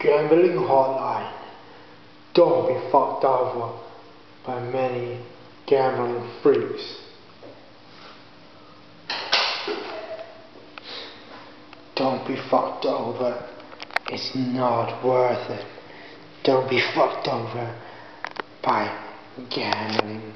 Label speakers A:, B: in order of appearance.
A: Gambling hotline. Don't be fucked over by many gambling freaks. Don't be fucked over. It's not worth it. Don't be fucked over by gambling.